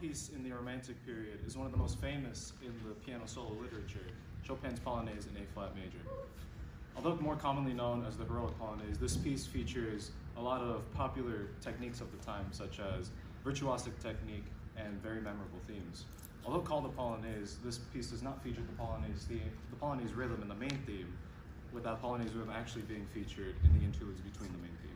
piece in the Romantic period is one of the most famous in the piano solo literature, Chopin's Polonaise in A flat major. Although more commonly known as the Heroic Polonaise, this piece features a lot of popular techniques of the time, such as virtuosic technique and very memorable themes. Although called a Polonaise, this piece does not feature the Polonaise theme, the Polonaise rhythm in the main theme, with that Polonaise rhythm actually being featured in the interludes between the main theme.